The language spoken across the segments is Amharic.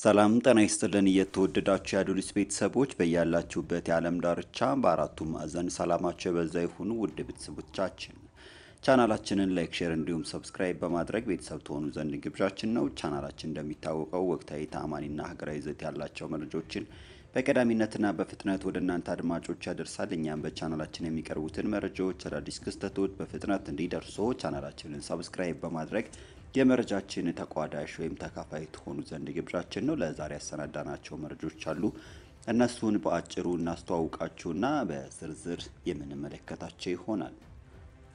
ሰላም ጤና ይስጥልን። እየተወደዳችሁ የአዱሊስ ቤተሰቦች በያላችሁበት የዓለም ዳርቻ በአራቱም ማዕዘን ሰላማቸው የበዛ ይሁኑ። ውድ ቤተሰቦቻችን ቻናላችንን like፣ share እንዲሁም subscribe በማድረግ ቤተሰብ ትሆኑ ዘንድ ግብዣችን ነው። ቻናላችን እንደሚታወቀው ወቅታዊ ተአማኒና ሀገራዊ ይዘት ያላቸው መረጃዎችን በቀዳሚነትና በፍጥነት ወደ እናንተ አድማጮች ያደርሳል። እኛም በቻናላችን የሚቀርቡትን መረጃዎች፣ አዳዲስ ክስተቶች በፍጥነት እንዲደርሶ ቻናላችንን subscribe በማድረግ የመረጃችን ተቋዳሽ ወይም ተካፋይ ትሆኑ ዘንድ ግብዣችን ነው። ለዛሬ ያሰናዳናቸው መረጃዎች አሉ። እነሱን በአጭሩ እናስተዋውቃችሁና በዝርዝር የምንመለከታቸው ይሆናል።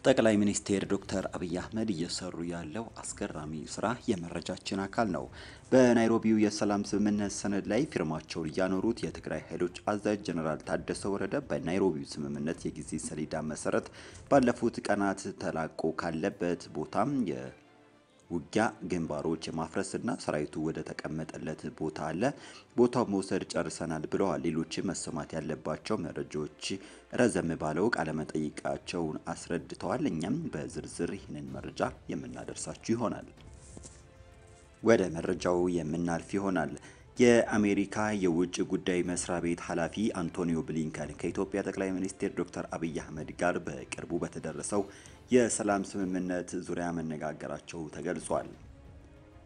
ጠቅላይ ሚኒስትር ዶክተር አብይ አህመድ እየሰሩ ያለው አስገራሚ ስራ የመረጃችን አካል ነው። በናይሮቢው የሰላም ስምምነት ሰነድ ላይ ፊርማቸውን እያኖሩት የትግራይ ኃይሎች አዛዥ ጀኔራል ታደሰ ወረደ በናይሮቢው ስምምነት የጊዜ ሰሌዳ መሰረት ባለፉት ቀናት ተላቆ ካለበት ቦታም ውጊያ ግንባሮች የማፍረስና ሰራዊቱ ወደ ተቀመጠለት ቦታ አለ ቦታው መውሰድ ጨርሰናል ብለዋል። ሌሎች መሰማት ያለባቸው መረጃዎች ረዘም ባለው ቃለመጠይቃቸውን አስረድተዋል። እኛም በዝርዝር ይህንን መረጃ የምናደርሳችሁ ይሆናል። ወደ መረጃው የምናልፍ ይሆናል። የአሜሪካ የውጭ ጉዳይ መስሪያ ቤት ኃላፊ አንቶኒዮ ብሊንከን ከኢትዮጵያ ጠቅላይ ሚኒስትር ዶክተር አብይ አህመድ ጋር በቅርቡ በተደረሰው የሰላም ስምምነት ዙሪያ መነጋገራቸው ተገልጿል።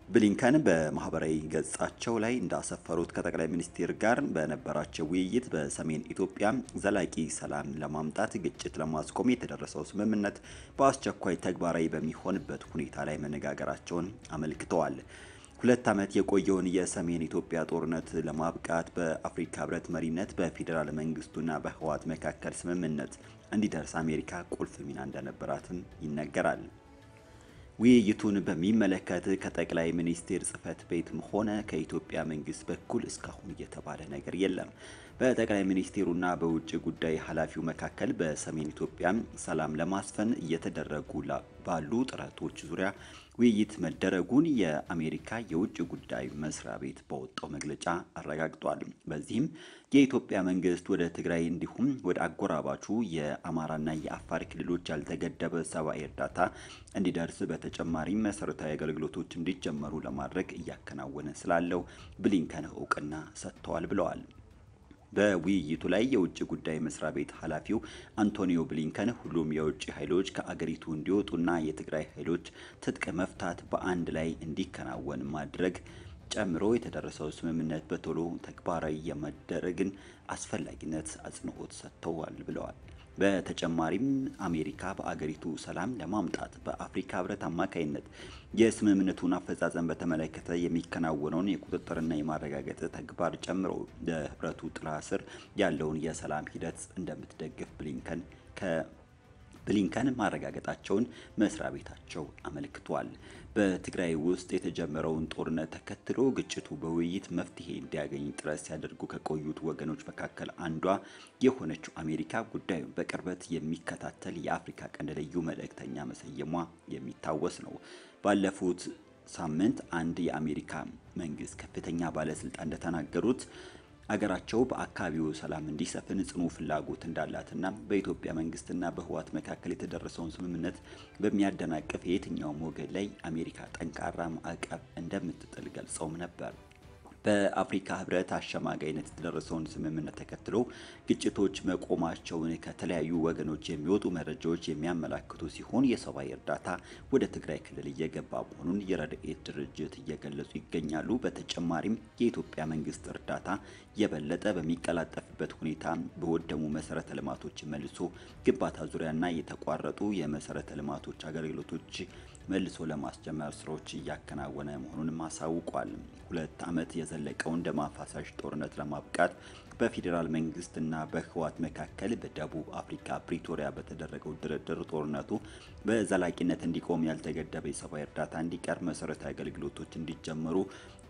ብሊንከን በማህበራዊ ገጻቸው ላይ እንዳሰፈሩት ከጠቅላይ ሚኒስትር ጋር በነበራቸው ውይይት በሰሜን ኢትዮጵያ ዘላቂ ሰላም ለማምጣት ግጭት ለማስቆም የተደረሰው ስምምነት በአስቸኳይ ተግባራዊ በሚሆንበት ሁኔታ ላይ መነጋገራቸውን አመልክተዋል። ሁለት ዓመት የቆየውን የሰሜን ኢትዮጵያ ጦርነት ለማብቃት በአፍሪካ ህብረት መሪነት በፌዴራል መንግስቱና በህወሓት መካከል ስምምነት እንዲደርስ አሜሪካ ቁልፍ ሚና እንደነበራትም ይነገራል። ውይይቱን በሚመለከት ከጠቅላይ ሚኒስቴር ጽህፈት ቤትም ሆነ ከኢትዮጵያ መንግስት በኩል እስካሁን እየተባለ ነገር የለም። በጠቅላይ ሚኒስቴሩና በውጭ ጉዳይ ኃላፊው መካከል በሰሜን ኢትዮጵያ ሰላም ለማስፈን እየተደረጉ ባሉ ጥረቶች ዙሪያ ውይይት መደረጉን የአሜሪካ የውጭ ጉዳይ መስሪያ ቤት በወጣው መግለጫ አረጋግጧል። በዚህም የኢትዮጵያ መንግስት ወደ ትግራይ እንዲሁም ወደ አጎራባቹ የአማራና የአፋር ክልሎች ያልተገደበ ሰብአዊ እርዳታ እንዲደርስ በተጨማሪም መሰረታዊ አገልግሎቶች እንዲጀመሩ ለማድረግ እያከናወነ ስላለው ብሊንከን እውቅና ሰጥተዋል ብለዋል። በውይይቱ ላይ የውጭ ጉዳይ መስሪያ ቤት ኃላፊው አንቶኒዮ ብሊንከን ሁሉም የውጭ ኃይሎች ከአገሪቱ እንዲወጡና የትግራይ ኃይሎች ትጥቅ መፍታት በአንድ ላይ እንዲከናወን ማድረግ ጨምሮ የተደረሰው ስምምነት በቶሎ ተግባራዊ የመደረግን አስፈላጊነት አጽንኦት ሰጥተዋል ብለዋል። በተጨማሪም አሜሪካ በአገሪቱ ሰላም ለማምጣት በአፍሪካ ህብረት አማካይነት የስምምነቱን አፈጻጸም በተመለከተ የሚከናወነውን የቁጥጥርና የማረጋገጥ ተግባር ጨምሮ በህብረቱ ጥላ ስር ያለውን የሰላም ሂደት እንደምትደግፍ ብሊንከን ብሊንከን ማረጋገጣቸውን መስሪያ ቤታቸው አመልክቷል። በትግራይ ውስጥ የተጀመረውን ጦርነት ተከትሎ ግጭቱ በውይይት መፍትሄ እንዲያገኝ ጥረት ሲያደርጉ ከቆዩት ወገኖች መካከል አንዷ የሆነችው አሜሪካ ጉዳዩን በቅርበት የሚከታተል የአፍሪካ ቀንድ ልዩ መልእክተኛ መሰየሟ የሚታወስ ነው። ባለፉት ሳምንት አንድ የአሜሪካ መንግስት ከፍተኛ ባለስልጣን እንደተናገሩት አገራቸው በአካባቢው ሰላም እንዲሰፍን ጽኑ ፍላጎት እንዳላትና በኢትዮጵያ መንግስትና በህወሓት መካከል የተደረሰውን ስምምነት በሚያደናቅፍ የየትኛውም ወገን ላይ አሜሪካ ጠንካራ ማዕቀብ እንደምትጥል ገልጸውም ነበር። በአፍሪካ ህብረት አሸማጋይነት የተደረሰውን ስምምነት ተከትሎ ግጭቶች መቆማቸውን ከተለያዩ ወገኖች የሚወጡ መረጃዎች የሚያመላክቱ ሲሆን የሰብአዊ እርዳታ ወደ ትግራይ ክልል እየገባ መሆኑን የረድኤት ድርጅት እየገለጹ ይገኛሉ። በተጨማሪም የኢትዮጵያ መንግስት እርዳታ የበለጠ በሚቀላጠፍበት ሁኔታ በወደሙ መሰረተ ልማቶች መልሶ ግንባታ ዙሪያና የተቋረጡ የመሰረተ ልማቶች አገልግሎቶች መልሶ ለማስጀመር ስራዎች እያከናወነ መሆኑንም አሳውቋል። ሁለት ዓመት የዘለቀውን ደም አፋሳሽ ጦርነት ለማብቃት በፌዴራል መንግስትና በህወሓት መካከል በደቡብ አፍሪካ ፕሪቶሪያ በተደረገው ድርድር ጦርነቱ በዘላቂነት እንዲቆም ያልተገደበ የሰብአዊ እርዳታ እንዲቀር፣ መሰረታዊ አገልግሎቶች እንዲጀመሩ፣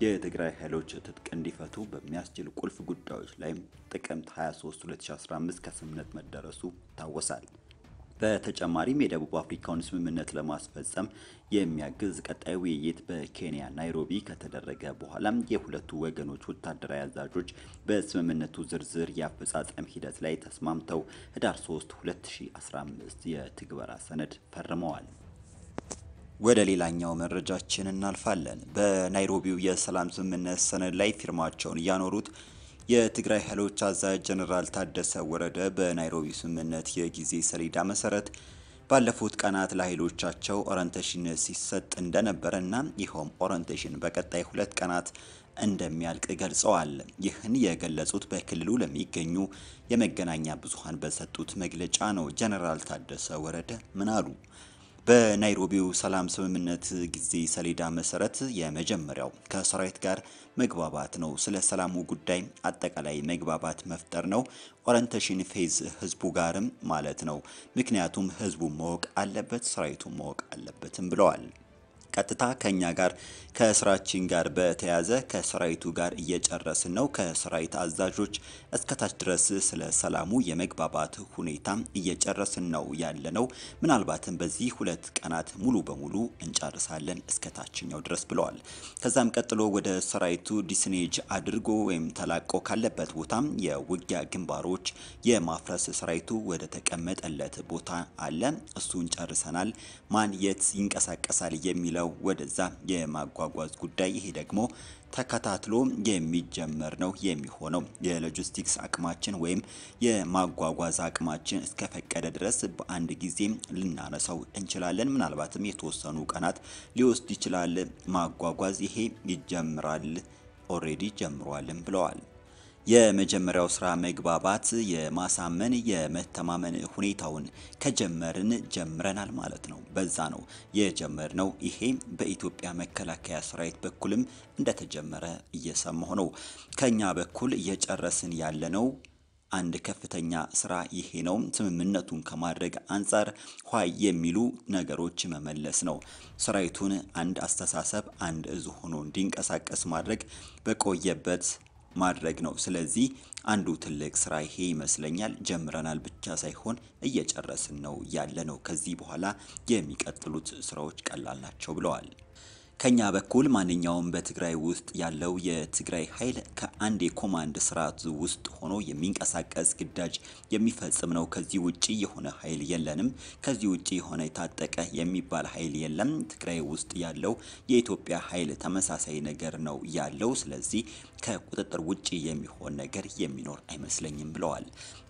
የትግራይ ኃይሎች ትጥቅ እንዲፈቱ በሚያስችል ቁልፍ ጉዳዮች ላይም ጥቅምት 23 2015 ከስምምነት መደረሱ ይታወሳል። በተጨማሪም የደቡብ አፍሪካውን ስምምነት ለማስፈጸም የሚያግዝ ቀጣይ ውይይት በኬንያ ናይሮቢ ከተደረገ በኋላም የሁለቱ ወገኖች ወታደራዊ አዛዦች በስምምነቱ ዝርዝር የአፈጻጸም ሂደት ላይ ተስማምተው ህዳር 3 2015 የትግበራ ሰነድ ፈርመዋል። ወደ ሌላኛው መረጃችን እናልፋለን። በናይሮቢው የሰላም ስምምነት ሰነድ ላይ ፊርማቸውን እያኖሩት የትግራይ ኃይሎች አዛዥ ጀኔራል ታደሰ ወረደ በናይሮቢ ስምምነት የጊዜ ሰሌዳ መሰረት ባለፉት ቀናት ለኃይሎቻቸው orientation ሲሰጥ እንደነበረ እና ይኸውም orientation በቀጣይ ሁለት ቀናት እንደሚያልቅ ገልጸዋል። ይህን የገለጹት በክልሉ ለሚገኙ የመገናኛ ብዙኃን በሰጡት መግለጫ ነው። ጀኔራል ታደሰ ወረደ ምን አሉ? በናይሮቢው ሰላም ስምምነት ጊዜ ሰሌዳ መሰረት የመጀመሪያው ከሰራዊት ጋር መግባባት ነው። ስለ ሰላሙ ጉዳይ አጠቃላይ መግባባት መፍጠር ነው። orientation phase ህዝቡ ጋርም ማለት ነው። ምክንያቱም ህዝቡ ማወቅ አለበት፣ ሰራዊቱ ማወቅ አለበትም ብለዋል። ቀጥታ ከኛ ጋር ከስራችን ጋር በተያያዘ ከሰራዊቱ ጋር እየጨረስን ነው። ከሰራዊት አዛዦች እስከታች ድረስ ስለ ሰላሙ የመግባባት ሁኔታ እየጨረስን ነው ያለነው። ምናልባትም በዚህ ሁለት ቀናት ሙሉ በሙሉ እንጨርሳለን እስከ ታችኛው ድረስ ብለዋል። ከዛም ቀጥሎ ወደ ሰራዊቱ disengage አድርጎ ወይም ተላቆ ካለበት ቦታ የውጊያ ግንባሮች የማፍረስ ሰራዊቱ ወደ ተቀመጠለት ቦታ አለ። እሱን ጨርሰናል። ማን የት ይንቀሳቀሳል የሚለው ወደዛ የማጓጓዝ ጉዳይ ይሄ ደግሞ ተከታትሎ የሚጀመር ነው የሚሆነው። የሎጂስቲክስ አቅማችን ወይም የማጓጓዝ አቅማችን እስከፈቀደ ድረስ በአንድ ጊዜ ልናነሳው እንችላለን። ምናልባትም የተወሰኑ ቀናት ሊወስድ ይችላል ማጓጓዝ። ይሄ ይጀምራል፣ already ጀምሯልም ብለዋል። የመጀመሪያው ስራ መግባባት የማሳመን የመተማመን ሁኔታውን ከጀመርን ጀምረናል ማለት ነው። በዛ ነው የጀመርነው። ይሄ በኢትዮጵያ መከላከያ ሰራዊት በኩልም እንደተጀመረ እየሰማሁ ነው። ከኛ በኩል እየጨረስን ያለነው አንድ ከፍተኛ ስራ ይሄ ነው። ስምምነቱን ከማድረግ አንጻር ኋይ የሚሉ ነገሮች መመለስ ነው። ሰራዊቱን አንድ አስተሳሰብ፣ አንድ እዝ ሆኖ እንዲንቀሳቀስ ማድረግ በቆየበት ማድረግ ነው። ስለዚህ አንዱ ትልቅ ስራ ይሄ ይመስለኛል። ጀምረናል ብቻ ሳይሆን እየጨረስን ነው ያለ ነው። ከዚህ በኋላ የሚቀጥሉት ስራዎች ቀላል ናቸው ብለዋል። ከኛ በኩል ማንኛውም በትግራይ ውስጥ ያለው የትግራይ ኃይል ከአንድ የኮማንድ ስርዓት ውስጥ ሆኖ የሚንቀሳቀስ ግዳጅ የሚፈጽም ነው። ከዚህ ውጪ የሆነ ኃይል የለንም። ከዚህ ውጪ የሆነ የታጠቀ የሚባል ኃይል የለም። ትግራይ ውስጥ ያለው የኢትዮጵያ ኃይል ተመሳሳይ ነገር ነው ያለው። ስለዚህ ከቁጥጥር ውጪ የሚሆን ነገር የሚኖር አይመስለኝም ብለዋል።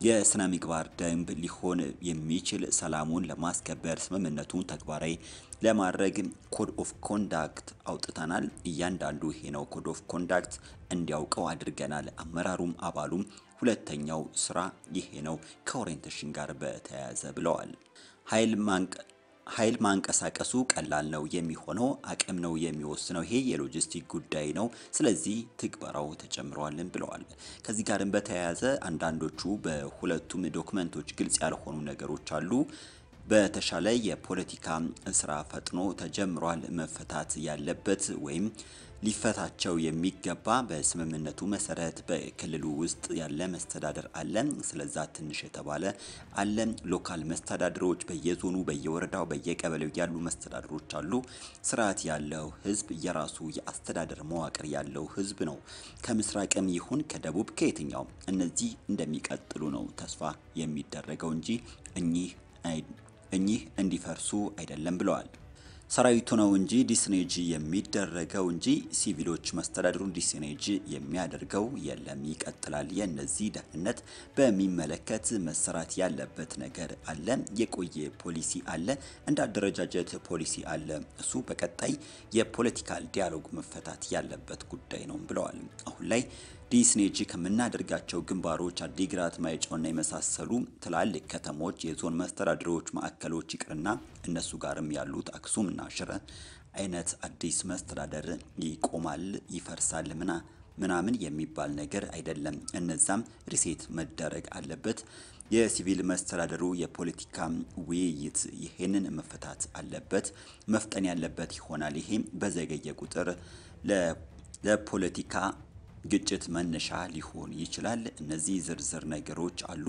የስነ ምግባር ደንብ ሊሆን የሚችል ሰላሙን ለማስከበር ስምምነቱን ተግባራዊ ለማድረግ code of conduct አውጥተናል። እያንዳንዱ ይሄ ነው code of conduct እንዲያውቀው አድርገናል። አመራሩም አባሉም ሁለተኛው ስራ ይሄ ነው ከ orientation ጋር በተያያዘ ብለዋል። ኃይል ማንቀ ኃይል ማንቀሳቀሱ ቀላል ነው የሚሆነው፣ አቅም ነው የሚወስነው። ይሄ የሎጂስቲክ ጉዳይ ነው። ስለዚህ ትግበራው ጀምረናል ብለዋል። ከዚህ ጋርም በተያያዘ አንዳንዶቹ በሁለቱም document ኦች ግልጽ ያልሆኑ ነገሮች አሉ። በተሻለ የፖለቲካ ስራ ፈጥኖ ተጀምሯል። መፈታት ያለበት ወይም ሊፈታቸው የሚገባ በስምምነቱ መሰረት በክልሉ ውስጥ ያለ መስተዳደር አለ። ስለዛ ትንሽ የተባለ አለ። ሎካል መስተዳድሮች በየዞኑ በየወረዳው በየቀበሌው ያሉ መስተዳድሮች አሉ። ስርዓት ያለው ህዝብ የራሱ የአስተዳደር መዋቅር ያለው ህዝብ ነው። ከምስራቅም ይሁን ከደቡብ ከየትኛው እነዚህ እንደሚቀጥሉ ነው ተስፋ የሚደረገው እንጂ እኚህ እኚህ እንዲፈርሱ አይደለም ብለዋል። ሰራዊቱ ነው እንጂ disengage የሚደረገው እንጂ ሲቪሎች መስተዳድሩን disengage የሚያደርገው የለም፣ ይቀጥላል። የእነዚህ ደህንነት በሚመለከት መሰራት ያለበት ነገር አለ። የቆየ ፖሊሲ አለ፣ እንደ አደረጃጀት ፖሊሲ አለ። እሱ በቀጣይ የ political dialogue መፈታት ያለበት ጉዳይ ነው ብለዋል። አሁን ላይ disengage ከምናደርጋቸው ግንባሮች አዲግራት፣ ማይጨውና የመሳሰሉ ትላልቅ ከተሞች የዞን መስተዳድሮች ማዕከሎች ይቅርና እነሱ ጋርም ያሉት አክሱምና ሽረ አይነት አዲስ መስተዳደር ይቆማል፣ ይፈርሳል ምና ምናምን የሚባል ነገር አይደለም። እነዛም ሪሴት መደረግ አለበት። የሲቪል መስተዳደሩ የፖለቲካ ውይይት ይሄንን መፈታት አለበት፣ መፍጠን ያለበት ይሆናል። ይሄ በዘገየ ቁጥር ለፖለቲካ ግጭት መነሻ ሊሆን ይችላል። እነዚህ ዝርዝር ነገሮች አሉ።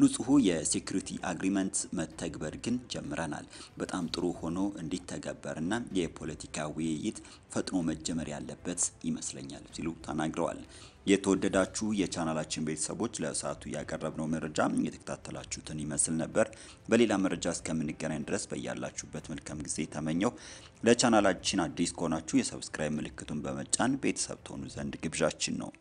ንጹሑ የ security agreement መተግበር ግን ጀምረናል። በጣም ጥሩ ሆኖ እንዲተገበርና የፖለቲካ ውይይት ፈጥኖ መጀመር ያለበት ይመስለኛል ሲሉ ተናግረዋል። የተወደዳችሁ የቻናላችን ቤተሰቦች ለሰዓቱ ያቀረብነው መረጃ የተከታተላችሁትን ይመስል ነበር። በሌላ መረጃ እስከምንገናኝ ድረስ በያላችሁበት መልካም ጊዜ ተመኘው። ለቻናላችን አዲስ ከሆናችሁ የ subscribe ምልክቱን በመጫን ቤተሰብ ትሆኑ ዘንድ ግብዣችን ነው።